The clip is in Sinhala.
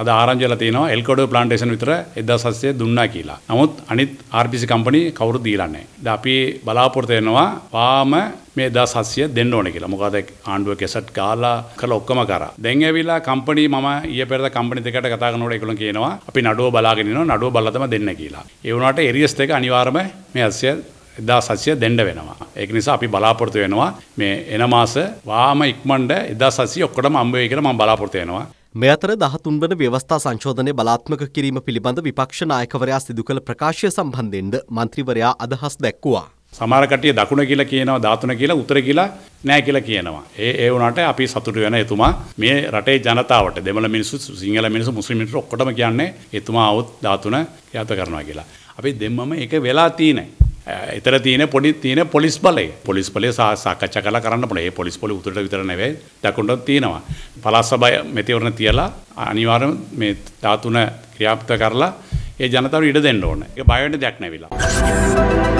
අද ආරංචිලා තියෙනවා එල්කොඩෝ ප්ලාන්ටේෂන් විතර 1700 දුන්නා කියලා. නමුත් අනිත් RPC කම්පනි කවුරුත් දීලා නැහැ. දැන් අපි බලාපොරොත්තු වෙනවා වාම මේ 1700 දෙන්න ඕනේ කියලා. මොකද ආණ්ඩුව කෙසට් ගාලා කළ ඔක්කොම කරා. දැන් ඇවිල්ලා කම්පනි මම ඊයේ පෙරේද කම්පනි දෙකට කතා කරනකොට ඒගොල්ලෝ කියනවා අපි නඩුව බලාගෙන ඉනවා නඩුව බලලා තමයි දෙන්න කියලා. ඒ වුණාට එරියස් දෙක අනිවාර්යයෙන්ම මේ 800 එදා සසිය දෙන්න වෙනවා. ඒක නිසා අපි බලාපොරොත්තු වෙනවා මේ එන මාස වාම ඉක්මණ්ඩ එදා සසිය ඔක්කොටම අම්බ වෙයි කියලා මම බලාපොරොත්තු වෙනවා. මේ අතර දහතුන් වන ව්‍යවස්ථා සංශෝධනය බලාත්මක කිරීම පිළිබඳ විපක්ෂ නායකවරයා සිදු කළ ප්‍රකාශය සම්බන්ධයෙන්ද මන්ත්‍රීවරයා අදහස් දැක්වුවා. සමහර කට්ටිය දකුණ කියලා කියනවා 13 කියලා උත්තර කියලා නෑ කියලා කියනවා. ඒ ඒ වුණාට අපි සතුටු වෙන එතුමා මේ රටේ ජනතාවට දෙමළ මිනිස්සු සිංහල මිනිස්සු මුස්ලිම් මිනිස්සු ඔක්කොටම කියන්නේ එතුමා આવුත් 13 යාත කරනවා කියලා. අපි දෙම්මම ඒක වෙලා තියෙන්නේ. එතර තියෙන පොඩි තියෙන පොලිස් බලය පොලිස් බලය සාකච්ඡා කරලා කරන්න පුළුවන්. ඒ පොලිස් බලය උතුරට විතර නෙවෙයි දකුණට තියෙනවා. පළාත් සභාව මෙතෙවරණ තියලා අනිවාර්යයෙන් මේ 13 ක්‍රියාත්මක කරලා ඒ ජනතාවට ඉඩ දෙන්න ඕනේ. ඒක බය වෙන්න දෙයක් නැවිලා.